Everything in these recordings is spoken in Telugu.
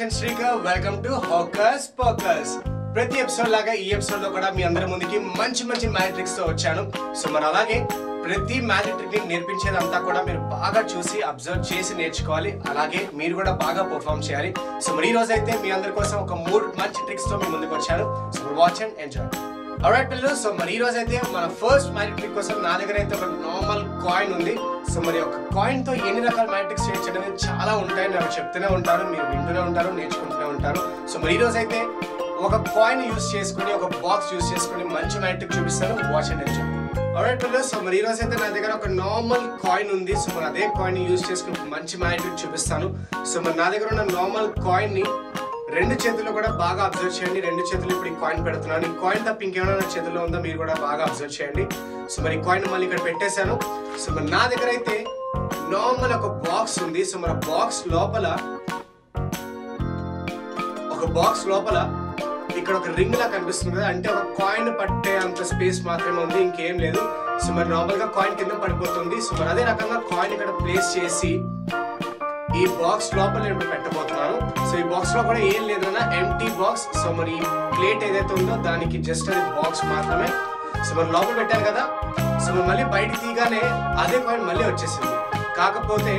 Magician Srikar welcome to hocus pocus ప్రతి ఎపిసోడ్ లాగా ఈ ఎపిసోడ్లో కూడా మీ అందరి ముందుకి మంచి మంచి మ్యాజిక్ ట్రిక్స్తో వచ్చాను. సో మరి అలాగే ప్రతి మ్యాజిక్ ట్రిక్ని నేర్పించేదంతా కూడా మీరు బాగా చూసి అబ్జర్వ్ చేసి నేర్చుకోవాలి. అలాగే మీరు కూడా బాగా పర్ఫామ్ చేయాలి. సో మరి ఈ రోజు అయితే మీ అందరి కోసం ఒక మూడు మంచి ట్రిక్స్తో మీ ముందుకు వచ్చాను. So watch and enjoy alright పిల్లలు సో మరి ఈ రోజు అయితే మన ఫస్ట్ మ్యాజిక్ ట్రిక్ కోసం నా దగ్గర అయితే ఒక నార్మల్ కాయిన్ ఉంది. సో మరి ఒక కాయిన్తో ఎన్ని రకాల మ్యాజిక్ ట్రిక్స్ చేయడం చాలా ఉంటాయని నాకు చెప్తూనే ఉంటారు. మీరు వింటూనే ఉంటారు నేర్చుకుంటూనే ఉంటారు. సో మరి ఈ రోజు అయితే ఒక కాయిన్ యూస్ చేసుకుని ఒక బాక్స్ యూస్ చేసుకుని మంచి మ్యాజిక్ చూపిస్తాను. వాచ్ అండ్ ఎంజాయ్ alright పిల్లలు సో మరి ఈ రోజు అయితే నా దగ్గర ఒక నార్మల్ కాయిన్ ఉంది. సో మరి అదే కాయిన్ యూస్ చేసుకుని మంచి మ్యాజిక్ చూపిస్తాను. సో మరి నా దగ్గర ఉన్న నార్మల్ కాయిన్ని రెండు చేతుల్లో కూడా బాగా అబ్జర్వ్ చేయండి. రెండు చేతులు ఇప్పుడు ఈ కాయిన్ పెడుతున్నాను. ఈ కాయిన్ తప్ప ఇంకేమైనా నా చేతుల్లో ఉందో మీరు కూడా బాగా అబ్జర్వ్ చేయండి. సో మరి కాయిన్ మళ్ళీ ఇక్కడ పెట్టేశాను. సో మరి నా దగ్గర అయితే నార్మల్ ఒక బాక్స్ ఉంది. సో మరి బాక్స్ లోపల ఒక బాక్స్ లోపల ఇక్కడ ఒక రింగ్ లా కనిపిస్తుంది. కదా అంటే ఒక కాయిన్ పట్టే అంత స్పేస్ మాత్రమే ఉంది. ఇంకేం లేదు. సో మరి నార్మల్గా కాయిన్ కింద పడిపోతుంది. సో మరి అదే రకంగా కాయిన్ ఇక్కడ ప్లేస్ చేసి ఈ బాక్స్ లోపల నేను పెట్టబోతున్నాను. సో ఈ బాక్స్లో కూడా ఏం లేదన్నా ఎంటీ బాక్స్ సో మరి ప్లేట్ ఏదైతే ఉందో దానికి జస్ట్ అది బాక్స్ మాత్రమే. సో మరి లోపల పెట్టాను కదా. సో మరి మళ్ళీ బయట తీయగానే అదే కాయిన్ మళ్ళీ వచ్చేసింది. కాకపోతే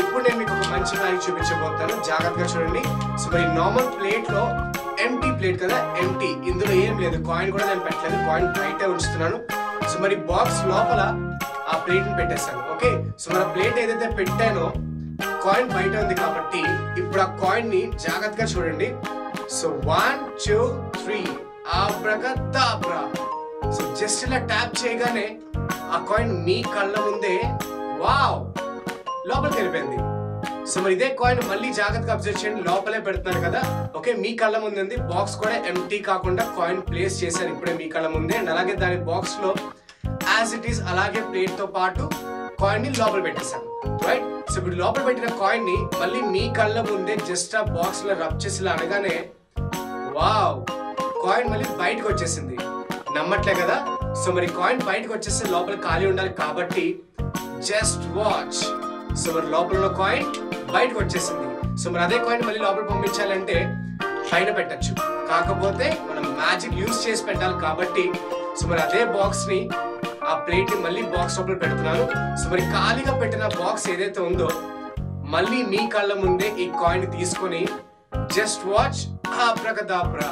ఇప్పుడు నేను మీకు ఒక మంచి కాయిన్ చూపించబోతాను జాగ్రత్తగా చూడండి. సో మరి నార్మల్ ప్లేట్లో ఎంటీ ప్లేట్ కదా ఎంటీ ఇందులో ఏం లేదు. కాయిన్ కూడా నేను పెట్టలేదు. కాయిన్ బయటే ఉంచుతున్నాను. సో మరి బాక్స్ లోపల ఆ ప్లేట్ని పెట్టేశాను. ఓకే సో మరి ప్లేట్ ఏదైతే పెట్టానో కాయిన్ బయట ఉంది కాబట్టి ఇప్పుడు ఆ కాయిన్ని జాగ్రత్తగా చూడండి. So one two three abracadabra so just ఇలా ట్యాప్ చేయగానే ఆ కాయిన్ మీ కళ్ళ ముందే వావ్ లోపలికి వెళ్ళిపోయింది. సో మరి ఇదే కాయిన్ మళ్ళీ జాగ్రత్తగా అబ్జర్వ్ చేయండి. లోపలే పెడుతున్నారు కదా. ఓకే మీ కళ్ళ ముందు ఉంది. బాక్స్ కూడా ఎంటీ కాకుండా కాయిన్ ప్లేస్ చేశారు. ఇప్పుడే మీ కళ్ళ ముందే. అండ్ అలాగే దాని బాక్స్లో యాజ్ ఇట్ ఈస్ అలాగే ప్లేట్తో పాటు కాయిన్ని లోపల పెట్టేశాను రైట్ సో ఇప్పుడు లోపల పెట్టిన కాయిన్ని మళ్ళీ మీ కళ్ళ ముందే జస్ట్ ఆ బాక్స్లో రబ్ చేసి అనగానే వావ్ కాయిన్ మళ్ళీ బయటకు వచ్చేసింది. నమ్మట్లే కదా? సో మరి కాయిన్ బయటకు వచ్చేస్తే లోపల ఖాళీ ఉండాలి కాబట్టి జస్ట్ వాచ్ సో మరి లోపల ఉన్న కాయిన్ బయటకు వచ్చేసింది. సో మరి అదే కాయిన్ మళ్ళీ లోపల పంపించాలంటే పైన పెట్టచ్చు. కాకపోతే మనం మ్యాజిక్ యూస్ చేసి పెట్టాలి కాబట్టి సో మరి అదే బాక్స్ని ఆ ప్లేట్ని మళ్ళీ బాక్స్ లోపల పెడుతున్నాను సో మరి ఖాళీగా పెట్టిన బాక్స్ ఏదైతే ఉందో మళ్ళీ మీ కళ్ళ ముందే ఈ కాయిన్ తీసుకొని జస్ట్ వాచ్ ఆబ్రకదాబ్రా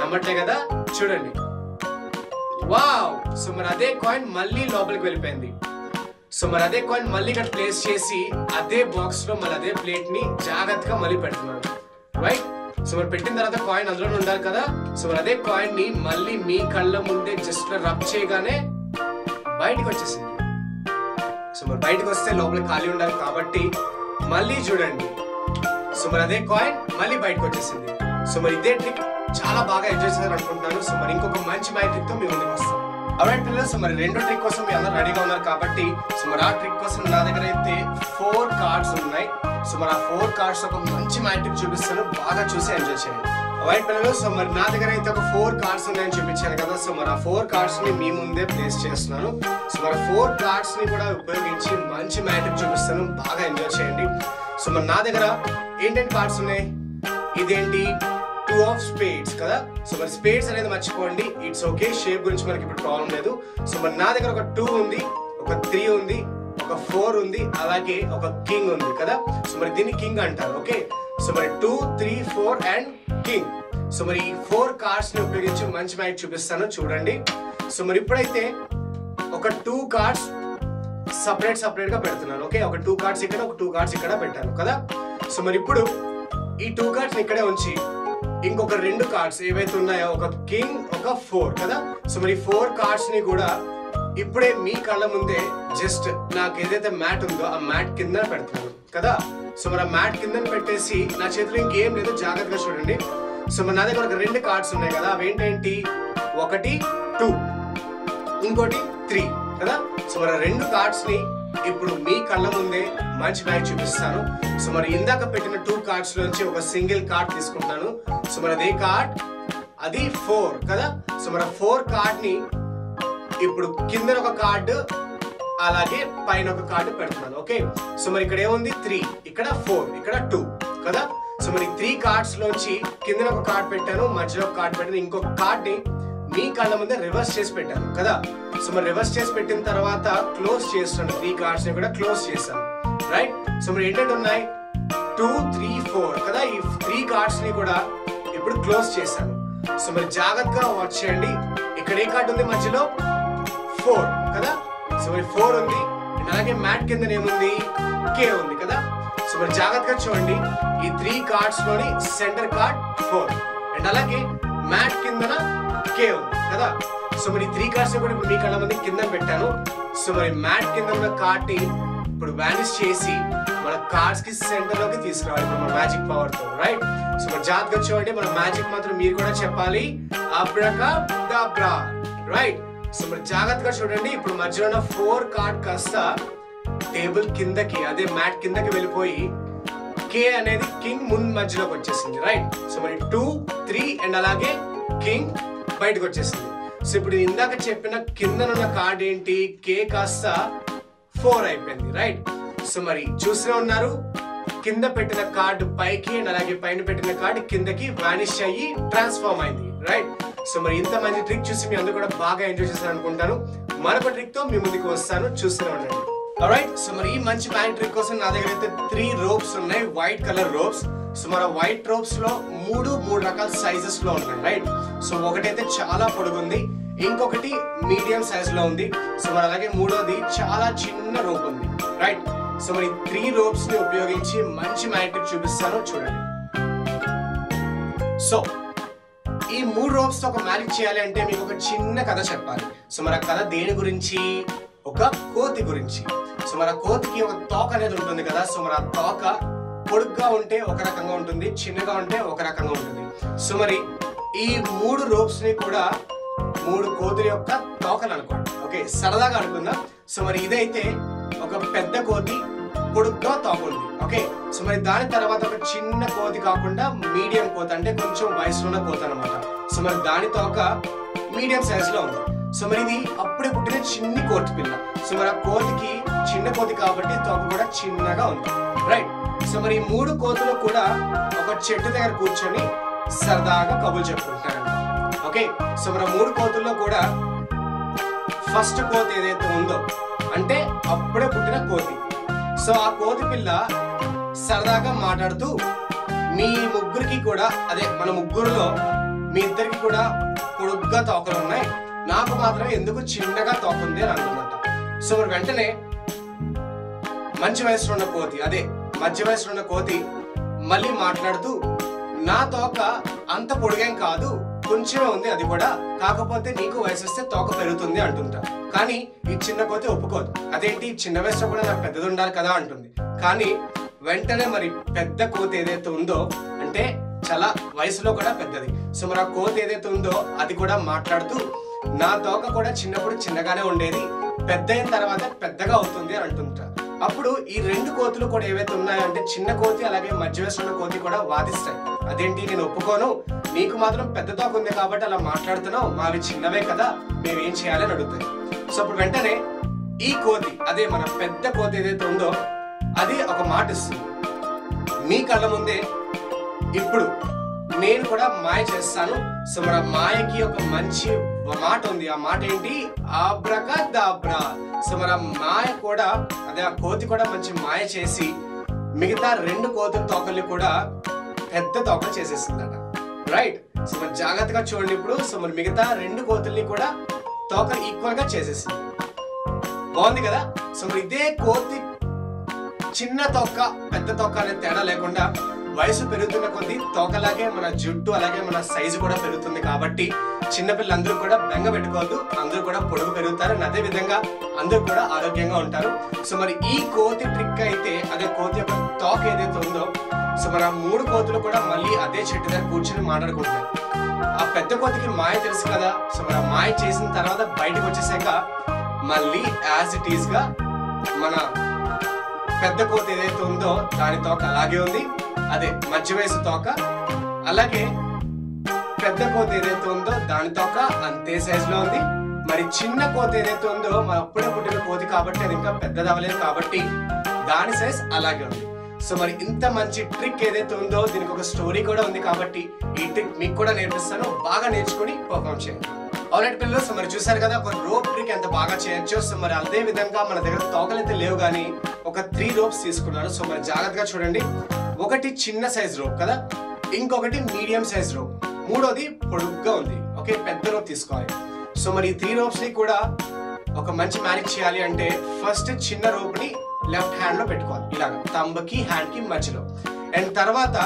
నమ్మట్లే కదా? చూడండి. వావ్ సో మరి అదే కాయిన్ మళ్ళీ లోపలికి వెళ్ళిపోయింది. సో మరి అదే కాయిన్ మళ్ళీ ఇక్కడ ప్లేస్ చేసి అదే బాక్స్లో మళ్ళీ అదే ప్లేట్ని జాగ్రత్తగా మళ్ళీ పెడుతున్నాను రైట్ సో మరి పెట్టిన తర్వాత కాయిన్ అందులో ఉండాలి కదా? సో మరి అదే కాయిన్ని మళ్ళీ మీ కళ్ళ ముందే జస్ట్ రబ్ చేయగానే బయటకు వచ్చేసింది సో మరి బయటకు వస్తే లోపల ఖాళీ ఉండాలి కాబట్టి మళ్ళీ చూడండి. సో మరి అదే కాయిన్ మళ్ళీ బయటకు వచ్చేసింది సో మరి ఇదే ట్రిక్ చాలా బాగా ఎంజాయ్ చేశారు అనుకుంటున్నాను సో మరి ఇంకొక మంచి మ్యాట్రిక్తో తో మీ ముందుకు వస్తాను. Alright పిల్లలు సో మరి రెండో ట్రిక్ కోసం మీ అందరూ రెడీగా ఉన్నారు కాబట్టి సో మరి ఆ ట్రిక్ కోసం నా దగ్గర అయితే ఫోర్ కార్డ్స్ ఉన్నాయి. సో మరి ఆ ఫోర్ కార్డ్స్ ఒక మంచి మ్యాట్రిక్ చూపిస్తాను బాగా చూసి ఎంజాయ్ చేయండి. వైట్ పిల్లలు సో మరి నా దగ్గర అయితే ఒక ఫోర్ కార్డ్స్ ఉన్నాయని చూపించాను కదా సో మరి ఆ ఫోర్ కార్డ్స్ని మీ ముందే ప్లేస్ చేస్తున్నాను. సో మరి ఫోర్ కార్డ్స్ని కూడా ఉపయోగించి మంచి మ్యాట్రిక్ చూపిస్తాను. బాగా ఎంజాయ్ చేయండి. సో మరి నా దగ్గర ఏంటేంటి కార్డ్స్ ఉన్నాయి? ఇదేంటి? టూ ఆఫ్ స్పేడ్స్ కదా? సో మరి స్పేడ్స్ అనేది మర్చిపోండి. ఇట్స్ ఓకే షేప్ గురించి మనకి ఇప్పుడు ప్రాబ్లం లేదు. సో మరి నా దగ్గర ఒక టూ ఉంది ఒక త్రీ ఉంది ఒక ఫోర్ ఉంది అలాగే ఒక కింగ్ ఉంది కదా? సో మరి దీన్ని కింగ్ అంటారు ఓకే సో మరి two three four and king so మరి ఈ ఫోర్ కార్డ్స్ని ఉపయోగించి మంచి మ్యాచ్ చూపిస్తాను చూడండి. సో మరి ఇప్పుడైతే ఒక టూ కార్డ్స్ సపరేట్ సపరేట్గా పెడుతున్నాను ఓకే ఒక టూ కార్డ్స్ ఇక్కడ ఒక టూ కార్డ్స్ ఇక్కడ పెట్టాను కదా? సో మరి ఇప్పుడు ఈ టూ కార్డ్స్ ఇక్కడే ఉంచి ఇంకొక రెండు కార్డ్స్ ఏవైతే ఉన్నాయో ఒక కింగ్ ఒక ఫోర్ కదా? సో మరి ఫోర్ కార్డ్స్ని కూడా ఇప్పుడే మీ కళ్ళ ముందే జస్ట్ నాకు ఏదైతే మ్యాట్ ఉందో ఆ మ్యాట్ కింద పెడుతున్నాను కదా? సో మరి ఆ మ్యాట్ కింద పెట్టేసి నా చేతిలో ఇంకేం లేదు జాగ్రత్తగా చూడండి. సో మరి నా దగ్గర ఒక రెండు కార్డ్స్ ఉన్నాయి కదా? అవి ఏంటేంటి ఒకటి టూ ఇంకోటి త్రీ కదా? సో మరి రెండు కార్డ్స్ని ఇప్పుడు మీ కళ్ళ ముందే మంచి బ్యాగ్ చూపిస్తాను. సో మరి ఇందాక పెట్టిన టూ కార్డ్స్ నుంచి ఒక సింగిల్ కార్డ్ తీసుకుంటాను. సో మరి అదే కార్డ్ అది ఫోర్ కదా? సో మరి ఫోర్ కార్డ్ని ఇప్పుడు కింద ఒక కార్డు అలాగే పైన ఒక కార్డు పెడుతున్నాను. ఓకే సో మరి ఇక్కడ ఏముంది? త్రీ ఇక్కడ ఫోర్ ఇక్కడ టూ కదా? సో మరి త్రీ కార్డ్స్ లోంచి కింద ఒక కార్డ్ పెట్టాను. మధ్యలో ఒక కార్డ్ పెట్టాను. ఇంకొక కార్డ్ని మీ కళ్ళ ముందే రివర్స్ చేసి పెట్టాను కదా? సో మరి రివర్స్ చేసి పెట్టిన తర్వాత క్లోజ్ చేస్తాను. త్రీ కార్డ్స్ని కూడా క్లోజ్ చేశాను రైట్ సో మరి ఏంటంటే ఉన్నాయి? టూ త్రీ ఫోర్ కదా? ఈ త్రీ కార్డ్స్ని కూడా ఇప్పుడు క్లోజ్ చేశాను సో మరి జాగ్రత్తగా వాచ్ చేయండి. ఇక్కడ ఏ కార్డ్ ఉంది మధ్యలో? ఫోర్ కదా? సో మరి ఫోర్ ఉంది. అండ్ అలాగే మ్యాట్ కింద ఏముంది కే ఉంది కదా? సో మరి జాగ్రత్తగా చూడండి. ఈ త్రీ కార్డ్స్లోని సెంటర్ కార్డ్ ఫోర్ అండ్ అలాగే మ్యాట్ కిందన కే కదా? సో మరి త్రీ కార్డ్స్ కూడా ఇప్పుడు మీ కళ్ళ మంది కింద పెట్టాను. సో మరి మ్యాట్ కింద ఉన్న కార్డ్ ఇప్పుడు వానిష్ చేసి మన కార్డ్స్కి సెంటర్లోకి తీసుకురావాలి మన మ్యాజిక్ పవర్తో రైట్ సో మరి జాగ్రత్తగా చూడండి మన మ్యాజిక్ మాత్రం మీరు కూడా చెప్పాలి. అబ్రకా రైట్ సో మరి జాగ్రత్తగా చూడండి ఇప్పుడు మధ్యలో ఉన్న ఫోర్ కార్డ్ కాస్త టేబుల్ కిందకి అదే మ్యాట్ కిందకి వెళ్ళిపోయి కే అనేది కింగ్ ముందు మధ్యలోకి వచ్చేసింది రైట్ సో మరి టూ త్రీ అండ్ అలాగే కింగ్ బయటకు వచ్చేసింది సో ఇప్పుడు ఇందాక చెప్పిన కిందనున్న కార్డ్ ఏంటి? కే కాస్త ఫోర్ అయిపోయింది రైట్ సో మరి చూసే ఉన్నారు. కింద పెట్టిన కార్డు పైకి అండ్ అలాగే పైన పెట్టిన కార్డు కిందకి వానిష్ అయ్యి ట్రాన్స్ఫార్మ్ అయింది రైట్ సో మరి ఇంత మంచి ట్రిక్ చూసి మీ అందరూ కూడా బాగా ఎంజాయ్ చేశారు అనుకుంటాను మరొక ట్రిక్తో మీ ముందుకు వస్తాను. చూస్తూనే ఉండండి. రైట్ సో మరి ఈ మంచి బ్యాంక్ ట్రిక్ కోసం నా దగ్గర అయితే త్రీ రోప్స్ ఉన్నాయి. వైట్ కలర్ రోప్స్ సో మన వైట్ రోప్స్లో మూడు మూడు రకాల సైజెస్లో ఉన్నాయి రైట్ సో ఒకటైతే చాలా పొడుగుంది ఇంకొకటి మీడియం సైజ్లో ఉంది. సో మరి అలాగే మూడోది చాలా చిన్న రోప్ ఉంది రైట్ సో మరి త్రీ రోప్స్ని ఉపయోగించి మంచి మ్యాట్రిక్ చూపిస్తాను చూడండి. సో ఈ మూడు రోప్స్తో ఒక మ్యాజిక్ చేయాలి అంటే మీకు ఒక చిన్న కథ చెప్పాలి. సో మన కథ దేని గురించి? ఒక కోతి గురించి. సో మన కోతికి ఒక తోక అనేది ఉంటుంది కదా సో మన ఆ తోక పొడుగ్గా ఉంటే ఒక రకంగా ఉంటుంది చిన్నగా ఉంటే ఒక రకంగా ఉంటుంది. సో మరి ఈ మూడు రోప్స్ని కూడా మూడు కోతుల యొక్క తోకలు అనుకోండి. ఓకే సరదాగా అనుకుందాం. సో మరి ఇదైతే ఒక పెద్ద కోతి పొడుగ్గా తోక ఉంది. ఓకే సో మరి దాని తర్వాత ఒక చిన్న కోతి కాకుండా మీడియం కోత అంటే కొంచెం వయసులో ఉన్న కోతి అనమాట సో మరి దాని తోక మీడియం సైజ్లో ఉంది. సో మరి ఇది అప్పుడే పుట్టిన చిన్ని కోతి పిల్ల. సో మరి ఆ కోతికి చిన్న కోతి కాబట్టి తోక కూడా చిన్నగా ఉంది. రైట్ సో మరి మూడు కోతులు కూడా ఒక చెట్టు దగ్గర కూర్చొని సరదాగా కబులు చెప్పుకుంటున్నారంట ఓకే? సో మన మూడు కోతుల్లో కూడా ఫస్ట్ కోతి ఏదైతే ఉందో అంటే అప్పుడే పుట్టిన కోతి. సో ఆ కోతి పిల్ల సరదాగా మాట్లాడుతూ మీ ముగ్గురికి కూడా అదే మన ముగ్గురులో మీ ఇద్దరికి కూడా పొడుగ్గా తోకలు ఉన్నాయి. నాకు మాత్రం ఎందుకు చిన్నగా తోక ఉంది అని అంటుందంట సో మరి వెంటనే మంచి వయసులో ఉన్న కోతి అదే మధ్య వయసులో ఉన్న కోతి మళ్ళీ మాట్లాడుతూ నా తోక అంత పొడిగేం కాదు కొంచెమే ఉంది అది కూడా కాకపోతే నీకు వయసు వస్తే తోక పెరుగుతుంది అంటుంటా. కానీ ఈ చిన్న కోతి ఒప్పుకోదు. అదేంటి? చిన్న వయసులో కూడా నాకు పెద్దది ఉండాలి కదా అంటుంది. కానీ వెంటనే మరి పెద్ద కోతి ఏదైతే ఉందో అంటే చాలా వయసులో కూడా పెద్దది. సో మరి ఆ కోతి ఏదైతే ఉందో అది కూడా మాట్లాడుతూ నా తోక కూడా చిన్నప్పుడు చిన్నగానే ఉండేది పెద్ద అయిన తర్వాత పెద్దగా అవుతుంది అని అంటుంటా. అప్పుడు ఈ రెండు కోతులు కూడా ఏవైతే ఉన్నాయో అంటే చిన్న కోతి అలాగే మధ్య ఉన్న కోతి కూడా వాదిస్తాయి. అదేంటి నేను ఒప్పుకోను? నీకు మాత్రం పెద్ద తోక ఉంది కాబట్టి అలా మాట్లాడుతున్నావు. మావి చిన్నవే కదా మేమేం చేయాలని అడుగుతాయి. సో అప్పుడు వెంటనే ఈ కోతి అదే మన పెద్ద కోతి ఏదైతే ఉందో అది ఒక మాట ఇస్తుంది. మీ కళ్ళ ముందే ఇప్పుడు నేను కూడా మాయ చేస్తాను. సో మన మాయకి ఒక మంచి మాట ఉంది. ఆ మాట ఏంటి? ఆబ్రక దాబ్రా సో మన మాయ కూడా అదే ఆ కోతి కూడా మంచి మాయ చేసి మిగతా రెండు కోతుల తోకల్ని కూడా పెద్ద తోకలు చేసేసిందట. రైట్ సో మరి జాగ్రత్తగా చూడండి ఇప్పుడు. సో మరి మిగతా రెండు కోతుల్ని కూడా తోకలు ఈక్వల్గా చేసేసింది. బాగుంది కదా? సో మరి ఇదే కోతి చిన్న తొక్క పెద్ద తొక్క అనే తేడా లేకుండా వయసు పెరుగుతున్న కొద్దీ తోకలాగే మన జుట్టు అలాగే మన సైజు కూడా పెరుగుతుంది కాబట్టి చిన్నపిల్లలందరూ కూడా బెంగ పెట్టుకోవద్దు అందరూ కూడా పొడుగు పెరుగుతారు అండ్ అదే విధంగా అందరూ కూడా ఆరోగ్యంగా ఉంటారు. సో మరి ఈ కోతి ట్రిక్ అయితే అదే కోతి యొక్క తోక ఏదైతే ఉందో సో మన మూడు కోతులు కూడా మళ్ళీ అదే చెట్టు దగ్గర కూర్చొని మాట్లాడుకుంటారు ఆ పెద్ద కోతికి మాయ తెలుసు కదా సో మన మాయ చేసిన తర్వాత బయటకు వచ్చేసాక మళ్ళీ యాజ్ ఇట్ ఈస్గా మన పెద్ద కోత ఏదైతే ఉందో దాని తోక అలాగే ఉంది. అదే మధ్య వయసు తోక అలాగే పెద్ద కోత ఏదైతే ఉందో దాని తోక అంతే సైజ్లో ఉంది. మరి చిన్న కోత ఏదైతే ఉందో మా అప్పుడే పుట్టిన కోతి కాబట్టి అది ఇంకా పెద్దది అవ్వలేదు కాబట్టి దాని సైజ్ అలాగే ఉంది. సో మరి ఇంత మంచి ట్రిక్ ఏదైతే ఉందో దీనికి ఒక స్టోరీ కూడా ఉంది కాబట్టి ఈ ట్రిక్ మీకు కూడా నేర్పిస్తాను. బాగా నేర్చుకుని పర్ఫామ్ చేయండి. ఆల్రెడీ పిల్లలు సో మరి చూసారు కదా ఒక రోప్ ట్రిక్ ఎంత బాగా చేయొచ్చు. సో మరి అదే విధంగా మన దగ్గర తోకలైతే లేవు కానీ ఒక త్రీ రోప్స్ తీసుకున్నారు. సో మరి జాగ్రత్తగా చూడండి. ఒకటి చిన్న సైజ్ రోప్ కదా? ఇంకొకటి మీడియం సైజ్ రోప్ మూడోది పొడుగ్గా ఉంది. ఓకే పెద్ద రోప్ తీసుకోవాలి. సో మరి ఈ త్రీ రోప్స్ని కూడా ఒక మంచి మ్యారేజ్ చేయాలి అంటే ఫస్ట్ చిన్న రోప్ని లెఫ్ట్ హ్యాండ్లో పెట్టుకోవాలి. ఇలాగ తంబకి హ్యాండ్కి మధ్యలో. అండ్ తర్వాత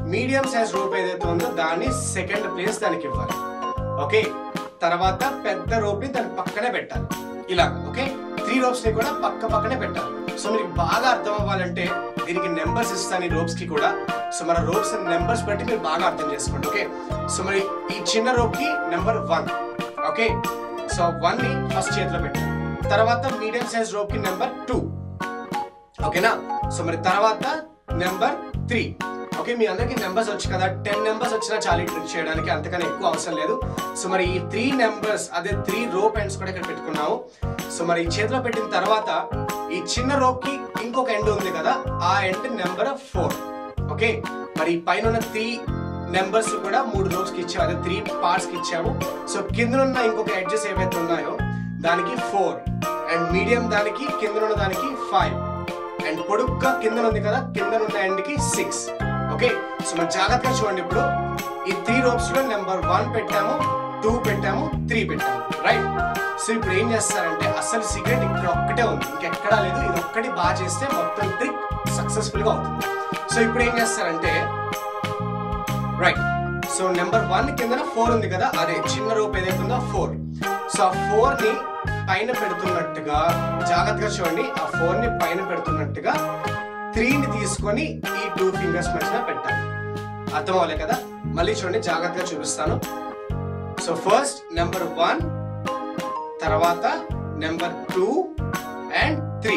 మీడియం సైజ్ రోప్ ఏదైతే ఉందో దాన్ని సెకండ్ ప్లేస్ దానికి ఇవ్వాలి. ఓకే తర్వాత పెద్ద రోప్ని దాని పక్కనే పెట్టాలి. ఇలా ఓకే? త్రీ రోప్స్ని కూడా పక్క పక్కనే పెట్టాలి. సో మీకు బాగా అర్థం అవ్వాలంటే దీనికి నెంబర్స్ ఇస్తాను ఈ రోప్స్కి కూడా. సో మన రోప్స్ నెంబర్స్ బట్టి మీరు బాగా అర్థం చేసుకోండి ఓకే సో మరి ఈ చిన్న రోప్కి నెంబర్ వన్ ఓకే సో వన్ని ఫస్ట్ చేతిలో పెట్టి. తర్వాత మీడియం సైజ్ రోప్కి నెంబర్ టూ ఓకేనా? సో మరి తర్వాత నెంబర్ త్రీ ఓకే మీ అందరికి నెంబర్స్ వచ్చు కదా. టెన్ నెంబర్స్ వచ్చినా చాలా ట్రిక్ చేయడానికి అంతకన్నా ఎక్కువ అవసరం లేదు. సో మరి ఈ త్రీ నెంబర్స్ అదే త్రీ రోప్ ఎండ్స్ కూడా ఇక్కడ పెట్టుకున్నాము. సో మరి ఈ చేతిలో పెట్టిన తర్వాత ఈ చిన్న రోప్కి ఇంకొక ఎండ్ ఉంది కదా ఆ ఎండ్ నెంబర్ ఫోర్. ఓకే? మరి పైన ఉన్న త్రీ నెంబర్స్ కూడా మూడు రోప్స్కి ఇచ్చాము అదే త్రీ పార్ట్స్కి ఇచ్చాము సో కింద ఉన్న ఇంకొక ఎడ్జెస్ ఏవైతే ఉన్నాయో దానికి ఫోర్. అండ్ మీడియం దానికి కింద ఉన్న దానికి ఫైవ్. అండ్ పొడుగ్గా కింద ఉంది కదా కింద ఉన్న ఎండ్కి సిక్స్. ఓకే? సో మరి జాగ్రత్తగా చూడండి ఇప్పుడు. ఈ త్రీ రోప్స్లో నెంబర్ వన్ పెట్టాము టూ పెట్టాము త్రీ పెట్టాము. సో ఇప్పుడు ఏం చేస్తారంటే అసలు సీక్రెట్ ఇక్కడ ఒక్కటే ఉంది. ఇంకెక్కడా లేదు. ఇది ఒక్కటి బాగా చేస్తే మొత్తం ట్రిక్ సక్సెస్ఫుల్గా అవుతుంది. సో ఇప్పుడు ఏం చేస్తారంటే రైట్ సో నెంబర్ వన్ కింద ఫోర్ ఉంది కదా? అదే చిన్న రూప్ ఏదైతే ఉందో ఫోర్ సో ఆ ఫోర్ని పైన పెడుతున్నట్టుగా జాగ్రత్తగా చూడండి. ఆ ఫోర్ని పైన పెడుతున్నట్టుగా త్రీని తీసుకొని ఈ టూ ఫింగర్స్ మధ్యన పెట్టాలి. అర్థం అవ్వలే కదా? మళ్ళీ చూడండి జాగ్రత్తగా చూపిస్తాను. సో ఫస్ట్ నెంబర్ వన్ తర్వాత number two and three.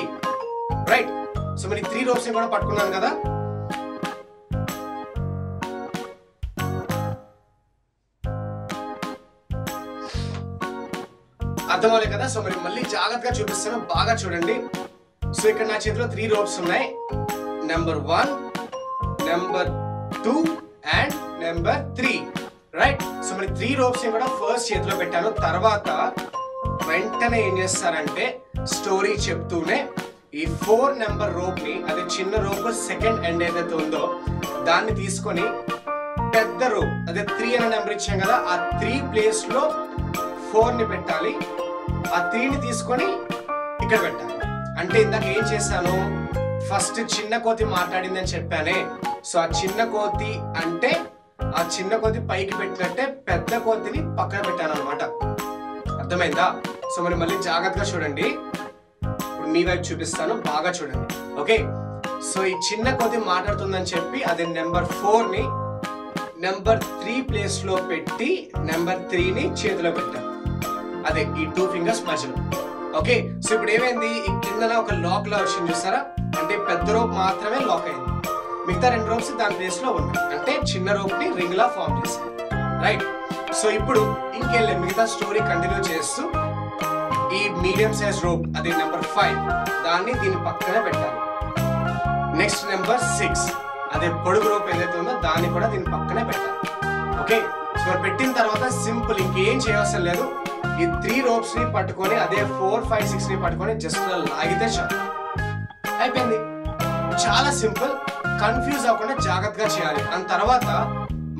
Right so మరి త్రీ రోప్స్ కూడా పట్టుకున్నాను కదా? అర్థమవులే కదా? సో మరి మళ్ళీ జాగ్రత్తగా చూపిస్తాను. బాగా చూడండి. సో ఇక్కడ నా చేతిలో త్రీ రోప్స్ ఉన్నాయి. Number one number two and number three right so మరి త్రీ రోప్స్ కూడా ఫస్ట్ చేతిలో పెట్టాను. తర్వాత వెంటనే ఏం చేస్తారంటే స్టోరీ చెప్తూనే ఈ ఫోర్ నెంబర్ రోప్ని అది చిన్న రోప్ సెకండ్ ఎండ్ ఏదైతే ఉందో దాన్ని తీసుకొని పెద్ద రోప్ అదే త్రీ అనే నెంబర్ ఇచ్చాం కదా ఆ త్రీ ప్లేస్లో ఫోర్ని పెట్టాలి. ఆ త్రీని తీసుకొని ఇక్కడ పెట్టాలి. అంటే ఇందాక ఏం చేశాను? ఫస్ట్ చిన్న కోతి మాట్లాడిందని చెప్పానే. సో ఆ చిన్న కోతి అంటే ఆ చిన్న కోతి పైకి పెట్టినట్టే పెద్ద కోతిని పక్కన పెట్టాను అనమాట అర్థమైందా? సో మరి మళ్ళీ జాగ్రత్తగా చూడండి. ఇప్పుడు మీ వైపు చూపిస్తాను బాగా చూడండి. ఓకే? సో ఈ చిన్న కొద్ది మాట్లాడుతుందని చెప్పి అది నెంబర్ ఫోర్ని నెంబర్ త్రీ ప్లేస్లో పెట్టి నెంబర్ త్రీని చేతిలో పెట్టాను అదే ఈ టూ ఫింగర్స్ మధ్యలో. ఓకే? సో ఇప్పుడు ఏమైంది? ఈ కిందన ఒక లాక్ లా వచ్చింది చూస్తారా అంటే పెద్ద రోప్ మాత్రమే లాక్ అయింది. మిగతా రెండు రోప్స్ దాని ప్లేస్లో ఉన్నాయి. అంటే చిన్న రోప్ని రింగ్లా రింగ్ లా ఫామ్ చేసింది రైట్? సో ఇప్పుడు ఇంకెళ్ళి మిగతా స్టోరీ కంటిన్యూ చేస్తూ ఈ మీడియం సైజ్ రోప్ అది నెంబర్ ఫైవ్ దాన్ని దీని పక్కనే పెట్టాలి. నెక్స్ట్ నెంబర్ సిక్స్ అదే పొడుగు రోప్ ఏదైతే ఉందో దాన్ని కూడా దీని పక్కనే పెట్టాలి. ఓకే సో పెట్టిన తర్వాత సింపుల్ ఇంకేం చేయవసరం లేదు. ఈ త్రీ రోప్స్ని పట్టుకొని అదే ఫోర్ ఫైవ్ సిక్స్ని పట్టుకొని జస్ట్ లాగితే చాలు. అయిపోయింది. చాలా సింపుల్ కన్ఫ్యూజ్ అవ్వకుండా జాగ్రత్తగా చేయాలి. దాని తర్వాత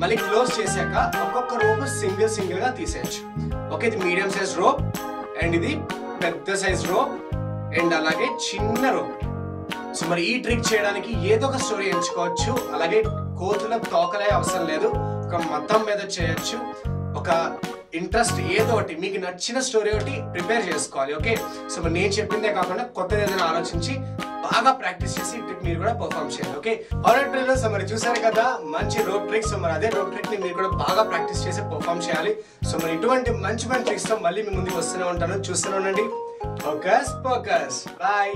మళ్ళీ క్లోజ్ చేశాక ఒక్కొక్క రోప్ సింగిల్ సింగిల్గా తీసేయచ్చు. ఓకే ఇది మీడియం సైజ్ రోప్ అండ్ ఇది పెద్ద సైజ్ రోప్ అండ్ అలాగే చిన్న రోప్ సో మరి ఈ ట్రిక్ చేయడానికి ఏదో ఒక స్టోరీ ఎంచుకోవచ్చు. అలాగే కోతుల తోకలే అవసరం లేదు. ఒక మతం మీద చేయొచ్చు. ఒక ఇంట్రెస్ట్ ఏదో ఒకటి మీకు నచ్చిన స్టోరీ ఒకటి ప్రిపేర్ చేసుకోవాలి. ఓకే? సో మరి నేను చెప్పిందే కాకుండా కొత్తది ఏదైనా ఆలోచించి బాగా ప్రాక్టీస్ చేసి ఈ ట్రిక్ మీరు కూడా పర్ఫామ్ చేయాలి ఓకే ఆల్రెడీ పిల్లలు సో మరి చూసారు కదా మంచి రోడ్ ట్రిక్స్ మరి అదే రోడ్ ట్రిక్ని మీరు కూడా బాగా ప్రాక్టీస్ చేసి పర్ఫామ్ చేయాలి. సో మరి ఇటువంటి మంచి మంచి ట్రిక్స్తో మళ్ళీ మీ ముందుకు వస్తూనే ఉంటాను. చూస్తూనే ఉండండి. Focus focus bye